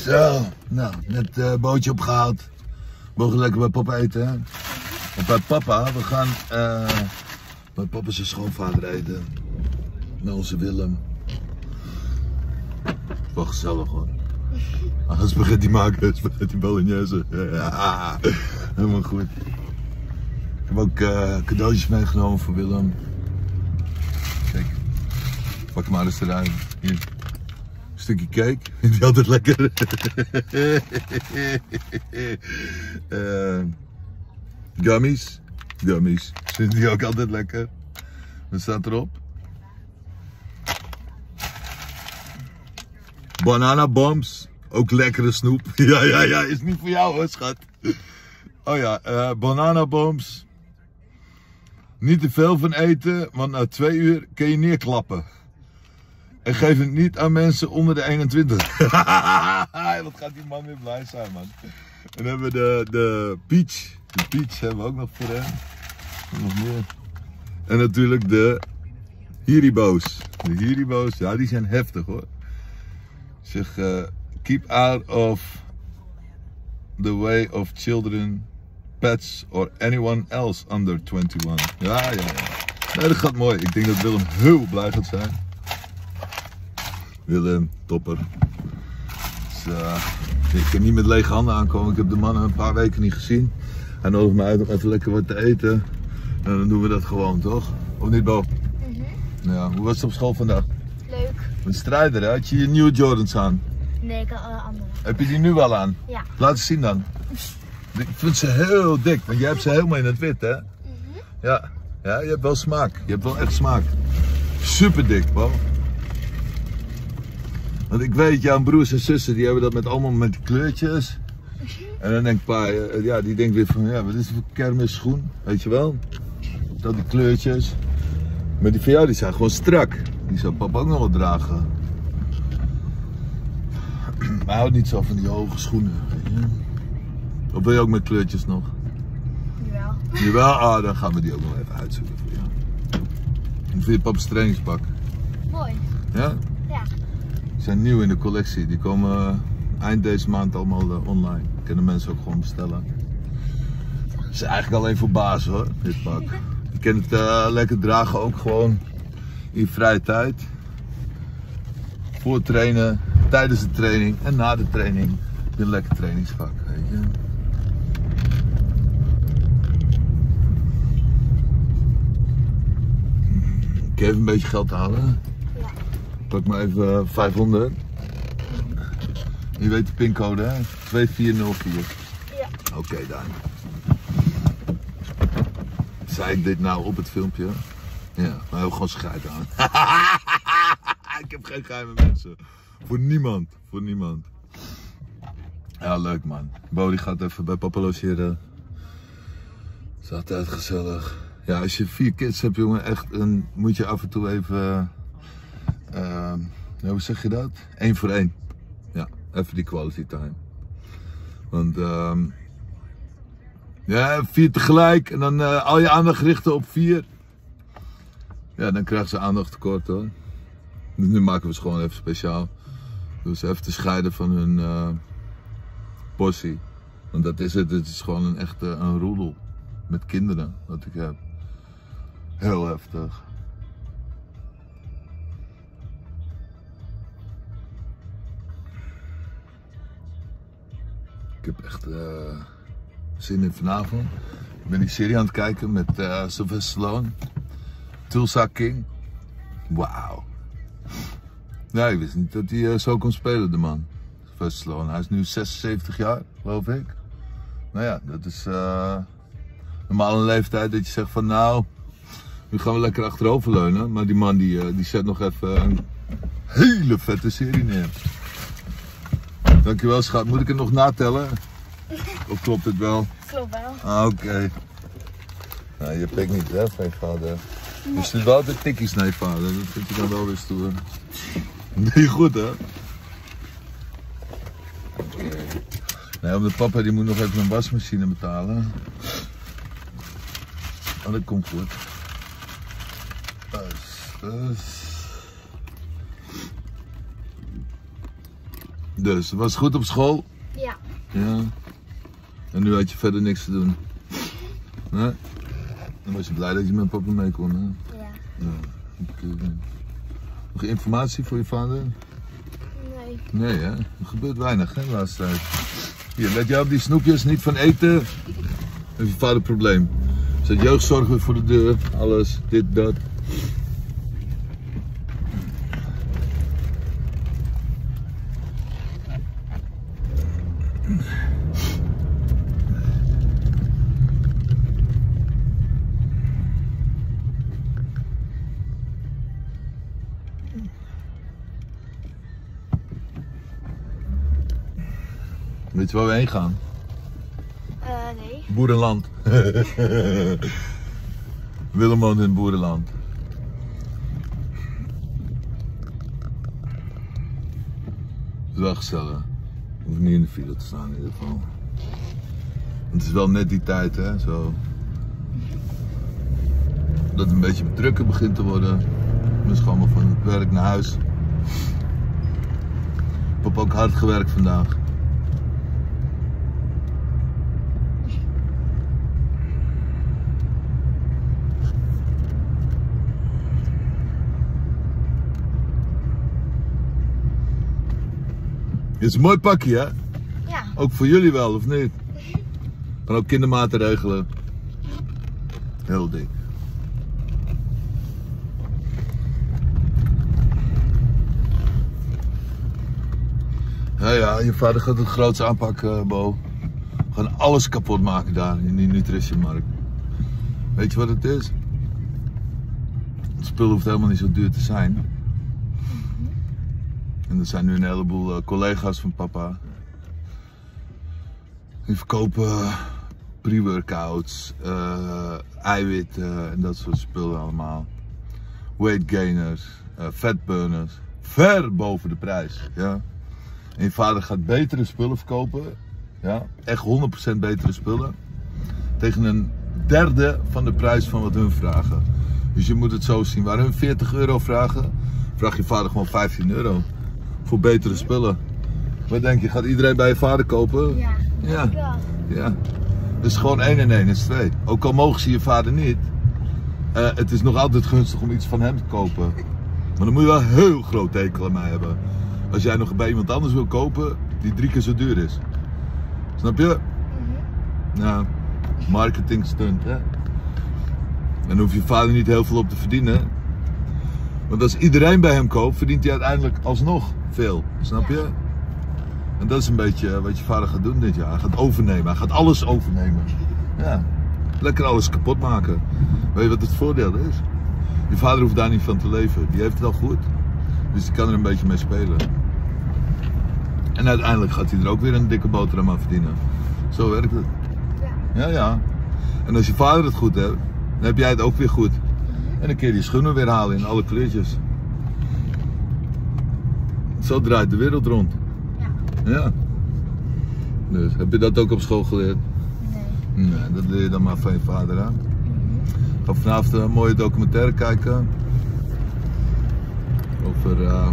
Zo, nou, net uh, bootje opgehaald. Mogen lekker bij papa eten, hè? Bij papa, we gaan uh, bij papa zijn schoonvader eten. Met onze Willem. Wel gezellig hoor. Ah, spaghetti maken, spaghetti bolognese. Ja, helemaal goed. Ik heb ook uh, cadeautjes meegenomen voor Willem. Kijk, pak hem maar eens eruit. Hier. Een stukje cake, vindt hij altijd lekker. uh, gummies, gummies, vindt hij ook altijd lekker. Wat staat erop? Banana bombs, ook lekkere snoep. Ja, ja, ja, is niet voor jou hoor, schat. Oh ja, uh, banana bombs. Niet te veel van eten, want na twee uur kun je neerklappen. En geef het niet aan mensen onder de 21. Wat gaat die man weer blij zijn, man. En dan hebben we de, de peach. De peach hebben we ook nog voor hem. Nog meer. En natuurlijk de hiribo's. De hiribo's, ja, die zijn heftig hoor. Zeg, uh, keep out of the way of children, pets or anyone else under 21. Ja, ja, ja. Nee, dat gaat mooi. Ik denk dat Willem heel blij gaat zijn. Willem, topper. Dus, uh, ik kan niet met lege handen aankomen. Ik heb de mannen een paar weken niet gezien. Hij nodigt me uit om even lekker wat te eten. En dan doen we dat gewoon, toch? Of niet, Bo? Mm -hmm. Ja, hoe was het op school vandaag? Leuk. Een strijder, hè? Had je je nieuwe Jordans aan? Nee, ik had alle andere. Heb je die nu wel aan? Ja. Laat eens zien dan. Ik vind ze heel dik, want jij hebt ze helemaal in het wit, hè? Mm -hmm. Ja. Ja, je hebt wel smaak. Je hebt wel echt smaak. Super dik, Bo. Want ik weet, jouw broers en zussen die hebben dat met allemaal met kleurtjes. En dan denkt pa, ja, die denkt weer van, ja, wat is het voor kermisschoen? Weet je wel? Dat die kleurtjes. Maar die van jou, die zijn gewoon strak. Die zou papa ook nog wel dragen. Maar hij houdt niet zo van die hoge schoenen. Weet je? Of wil je ook met kleurtjes nog? Jawel. Jawel? Ah, dan gaan we die ook nog even uitzoeken voor jou. Hoe vind je papa's trainingspak? Mooi. Ja? Zijn nieuw in de collectie. Die komen eind deze maand allemaal uh, online. Kunnen mensen ook gewoon bestellen. Het is eigenlijk alleen voor baas hoor, dit pak. Je kunt het uh, lekker dragen ook gewoon in je vrije tijd. Voor trainen, tijdens de training en na de training. Een lekker trainingspak, weet je. Ik even een beetje geld halen. Pak maar even 500. Je weet de pincode hè? 2404. Ja. Oké, okay, dan. Zei ik dit nou op het filmpje? Ja, maar hebben gewoon scheid aan. ik heb geen geheime mensen. Voor niemand, voor niemand. Ja, leuk man. Bo die gaat even bij papa logeren. is altijd gezellig. Ja, als je vier kids hebt, jongen, echt, dan moet je af en toe even. Uh, hoe zeg je dat? Eén voor één. Ja, even die quality time. Want uh, ja, vier tegelijk en dan uh, al je aandacht richten op vier. Ja, dan krijgen ze aandacht tekort hoor. Nu maken we ze gewoon even speciaal. Dus even te scheiden van hun uh, portie. Want dat is het, het is gewoon een echte een roedel. Met kinderen, wat ik heb. Heel heftig. Ik heb echt uh, zin in vanavond. Ik ben die serie aan het kijken met uh, Sylvester Stallone. Tulsa King. Wauw. Ja, ik wist niet dat hij uh, zo kon spelen, de man. Sylvester Stallone. Hij is nu 76 jaar, geloof ik. Nou ja, dat is normaal een leeftijd dat je zegt van nou, nu gaan we lekker achteroverleunen. Maar die man die, die zet nog even een hele vette serie neer. Dankjewel schat. Moet ik het nog natellen? Of klopt het wel? Klopt wel. Ah, oké. Okay. Nou, je pikt niet hè, van je vader. Nee. Je stuurt wel altijd tikkies naar je vader. Dat vind je dan wel weer stoer. Nee, goed hè? Oké. Okay. Nee, omdat papa die moet nog even een wasmachine betalen. Oh, dat komt goed. Dus, dus. Dus, was het goed op school? Ja. Ja. En nu had je verder niks te doen. Nee? Dan was je blij dat je met papa mee kon, hè? Ja. Ja. Nog informatie voor je vader? Nee. Nee, hè? Er gebeurt weinig, hè, de laatste tijd. Hier, let jij op die snoepjes niet van eten. Heeft je vader een probleem. Zet jeugdzorg weer voor de deur, alles, dit, dat. Weet je waar we heen gaan? Eh, nee. Boerenland. Willem woont in het boerenland. Het is wel gezellig. Hoef niet in de file te staan in ieder geval. Het is wel net die tijd hè, zo. Dat het een beetje drukker begint te worden. Dus allemaal van het werk naar huis. Ik heb ook hard gewerkt vandaag. Is een mooi pakje hè? Ja. Ook voor jullie wel, of niet? Kan ook kindermaten regelen. Heel dik. Ja, ja, je vader gaat het groots aanpakken, Bo. We gaan alles kapot maken daar in die nutritionmarkt. Weet je wat het is? Het spul hoeft helemaal niet zo duur te zijn. En er zijn nu een heleboel eh, collega's van papa. Die verkopen pre-workouts, eh, eiwitten en dat soort spullen allemaal. Weight gainers, eh fat burners. Ver boven de prijs. Ja? En je vader gaat betere spullen verkopen. Ja? Echt 100% betere spullen. Tegen een derde van de prijs van wat hun vragen. Dus je moet het zo zien. Waar hun 40 euro vragen, vraagt je vader gewoon 15 euro. Voor betere spullen. Wat denk je, gaat iedereen bij je vader kopen? Ja. Ja. Ja. Dus gewoon 1 en 1 is 2. Ook al mogen ze je vader niet. eh, het is nog altijd gunstig om iets van hem te kopen. Maar dan moet je wel heel groot hekel aan mij hebben. Als jij nog bij iemand anders wil kopen die drie keer zo duur is. Snap je? Mhm. Ja, marketing stunt hè. En dan hoef je vader niet heel veel op te verdienen. Want als iedereen bij hem koopt, verdient hij uiteindelijk alsnog veel. Snap je? En dat is een beetje wat je vader gaat doen dit jaar. Hij gaat overnemen. Hij gaat alles overnemen. Ja. Lekker alles kapot maken. Weet je wat het voordeel is? Je vader hoeft daar niet van te leven. Die heeft het al goed. Dus die kan er een beetje mee spelen. En uiteindelijk gaat hij er ook weer een dikke boterham aan verdienen. Zo werkt het. Ja. Ja, ja. En als je vader het goed hebt, dan heb jij het ook weer goed. En dan kun je die schoenen weer halen in alle kleurtjes. Zo draait de wereld rond. Ja. Ja. Dus heb je dat ook op school geleerd? Nee. Nee, dat leer je dan maar van je vader aan. Ik ga vanavond een mooie documentaire kijken. Over eh,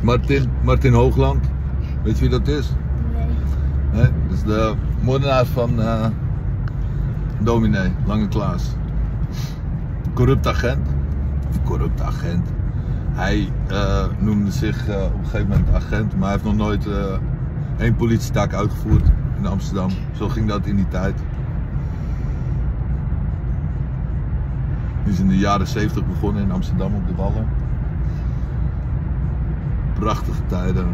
Martin, Martin Hoogland. Weet je wie dat is? Nee. Nee, dat is de moordenaar van eh dominee, Lange Klaas. Corrupt agent. Of corrupt agent. Hij eh, noemde zich eh, op een gegeven moment agent, maar hij heeft nog nooit eh, één politietaak uitgevoerd in Amsterdam. Zo ging dat in die tijd. Die is in de jaren 70 begonnen in Amsterdam op de Wallen. Prachtige tijden.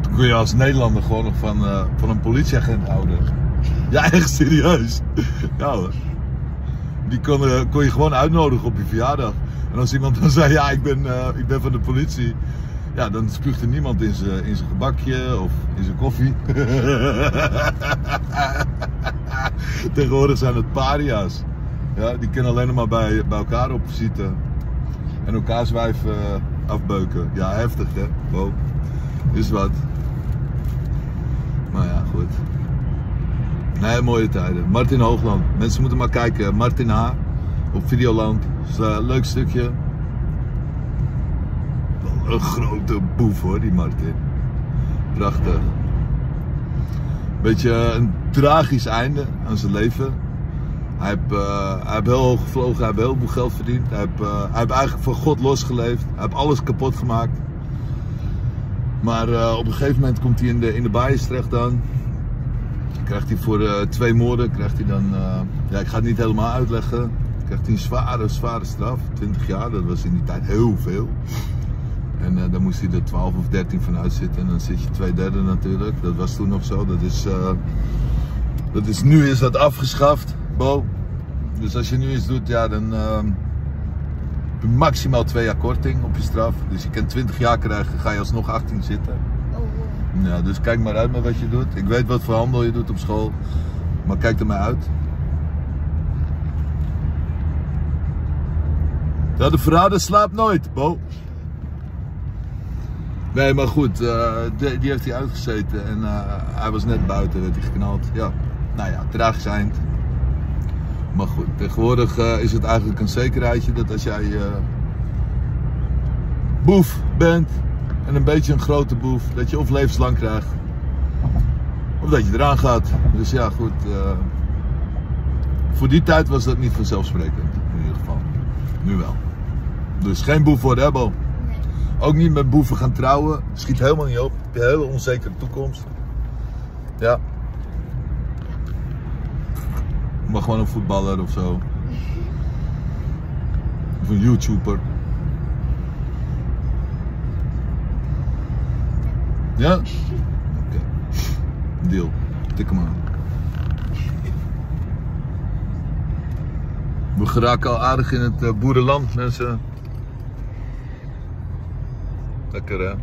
Toen kun je als Nederlander gewoon nog van, van een politieagent houden. Ja, echt serieus. Ja hoor. Die kon, eh, kon je gewoon uitnodigen op je verjaardag. En als iemand dan zei, ja, ik ben, eh, ik ben van de politie. Ja, dan spuugde niemand in zijn gebakje of in zijn koffie. Tegenwoordig zijn het paria's. Ja, die kunnen alleen maar bij, bij elkaar op visite. En elkaar zwijven eh, afbeuken. Ja, heftig hè. Wow. Is wat. Maar ja, goed. Nee, mooie tijden. Martin Hoogland. Mensen moeten maar kijken. Martin H. op Videoland. is eh, leuk stukje. Wel Een grote boef hoor, die Martin. Prachtig. Beetje een tragisch einde aan zijn leven. Hij heeft, eh, hij heeft heel hoog gevlogen, hij heeft heel veel geld verdiend. Hij heeft, eh, hij eigenlijk van God losgeleefd. Hij heeft alles kapot gemaakt. Maar eh, op een gegeven moment komt hij in de, in de bias terecht dan. Krijgt hij voor eh, twee moorden, krijgt hij dan, eh, ja ik ga het niet helemaal uitleggen. Krijgt hij een zware, zware straf. 20 jaar, dat was in die tijd heel veel. En eh, dan moest hij er 12 of 13 van uitzitten. En dan zit je twee derde natuurlijk. Dat was toen nog zo. Dat is, dat is, nu is dat afgeschaft, Bo. Dus als je nu iets doet, ja, dan maximaal twee jaar korting op je straf. Dus je kan 20 jaar krijgen, ga je alsnog 18 zitten. Ja, dus kijk maar uit met wat je doet. Ik weet wat voor handel je doet op school. Maar kijk er maar uit. Ja, de verrader slaapt nooit, Bo. Nee, maar goed, eh, die, die heeft hij uitgezeten en eh, hij was net buiten, werd hij geknald. Ja, nou ja, tragisch eind. Maar goed, tegenwoordig eh, is het eigenlijk een zekerheidje dat als jij boef bent en een beetje een grote boef, dat je of levenslang krijgt of dat je eraan gaat. Dus ja, goed. eh, voor die tijd was dat niet vanzelfsprekend, in ieder geval. Nu wel. Dus geen boef hè, Bo? Nee. Ook niet met boeven gaan trouwen. Schiet helemaal niet op. Heb je een hele onzekere toekomst. Ja. Maar gewoon een voetballer of zo. Of een YouTuber. Ja? Oké. Deal. Tik hem aan. We geraken al aardig in het eh, boerenland, mensen. Lekker hè? Ja.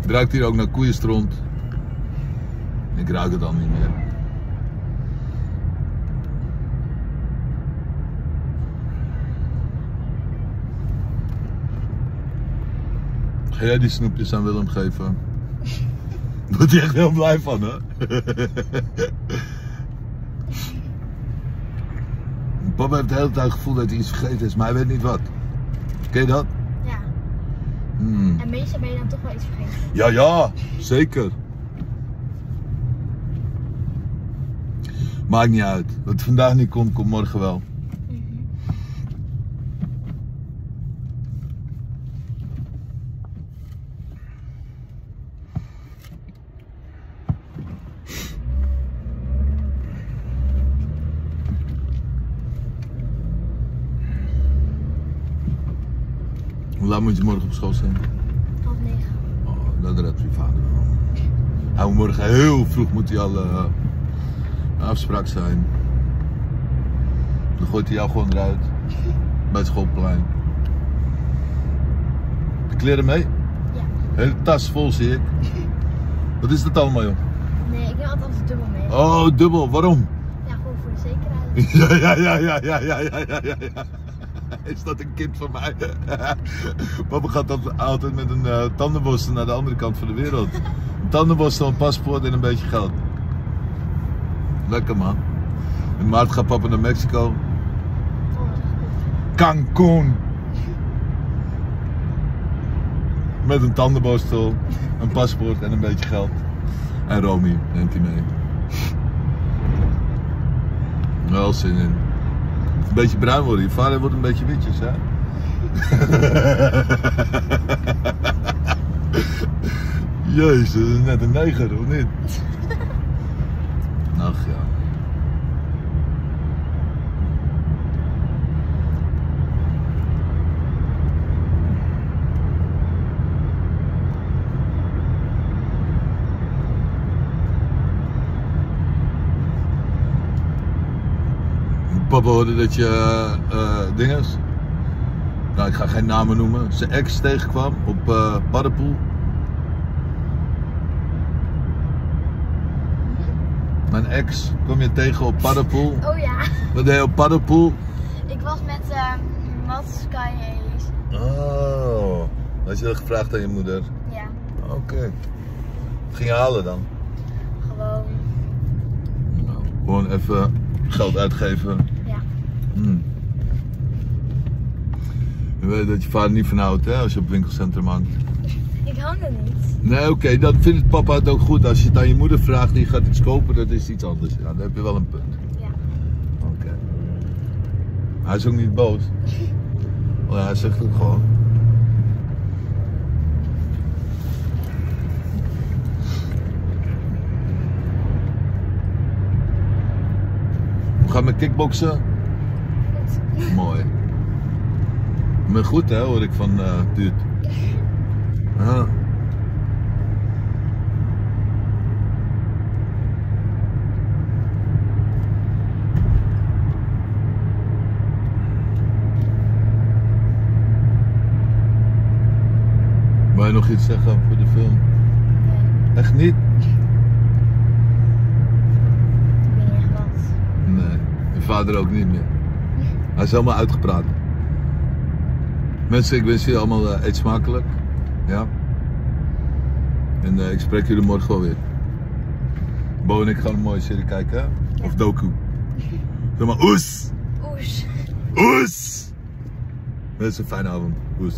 Het ruikt hier ook naar koeienstront. Ik ruik het dan niet meer. Ga jij die snoepjes aan Willem geven? Daar wordt hij echt heel blij van, hè? Papa heeft de hele tijd het gevoel dat hij iets vergeten is, maar hij weet niet wat. Ken je dat? ja. Hmm. En meestal ben je dan toch wel iets vergeten. Ja, ja, zeker. Maakt niet uit. Wat vandaag niet komt, komt morgen wel. moet je morgen op school zijn? Half negen. Oh, nou, dat redt je vader wel. Hij moet morgen heel vroeg moet hij al uh, afspraak zijn. Dan gooit hij jou gewoon eruit. Bij het schoolplein. De kleren mee? Ja. Hele tas vol zie ik. Wat is dat allemaal joh? Nee, ik neem altijd dubbel mee. Oh, dubbel. Waarom? Ja, gewoon voor de zekerheid. ja, ja, ja, ja, ja, ja, ja. ja. Is dat een kind van mij? Papa gaat altijd met een eh, tandenborstel naar de andere kant van de wereld. Een tandenborstel, een paspoort en een beetje geld. Lekker man. In maart gaat papa naar Mexico. Cancun. Met een tandenborstel, een paspoort en een beetje geld. En Romy neemt hij mee. Wel zin in. Een beetje bruin worden. Je vader wordt een beetje witjes, hè? Jezus, dat is net een neger, of niet? Ach ja. Papa hoorde dat je eh dinges. Nou, ik ga geen namen noemen. Zijn ex tegenkwam op eh Paddenpoel. Mijn ex kwam je tegen op Paddenpoel. Oh ja. Wat deed je op Paddenpoel? Ik was met Sky Hayes. Oh, had je dat gevraagd aan je moeder? Ja. Oké. Wat ging je halen dan? Gewoon. Nou, gewoon even geld uitgeven. Hmm. Je weet dat je vader niet van houdt, hè, als je op winkelcentrum hangt. Ik hang er niet. Nee, oké, dan vindt papa het ook goed. Als je het aan je moeder vraagt en je gaat iets kopen, dat is iets anders. Ja, dan heb je wel een punt. Ja. Oké. Hij is ook niet boos. Oh ja, hij zegt het gewoon. Hoe gaat met kickboksen? Mooi. Maar goed hè, hoor ik van eh Duut. Ja. Wil je nog iets zeggen voor de film? Nee, Echt niet? Nee, je vader ook niet meer. Hij is helemaal uitgepraat. Mensen, ik wens jullie allemaal eh, eet smakelijk. Ja. En eh, ik spreek jullie morgen wel weer. Bo en ik gaan een mooie serie kijken? Of doku. Zeg maar, oes! Oes. Oes! Mensen, fijne avond. Oes.